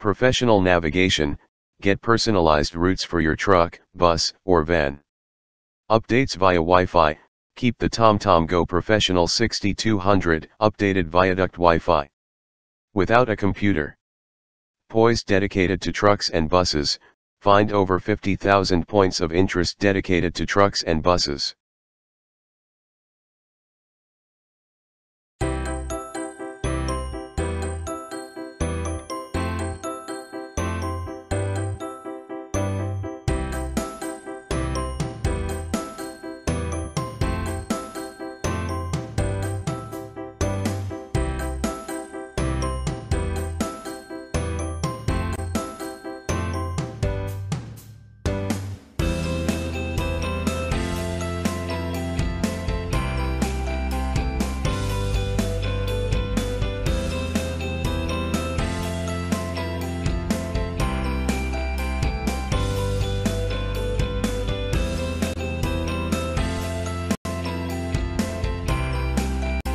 Professional navigation, get personalized routes for your truck, bus, or van. Updates via Wi-Fi, keep the TomTom Go Professional 6200 updated Viaduct Wi-Fi. Without a computer. Poise dedicated to trucks and buses, find over 50,000 points of interest dedicated to trucks and buses.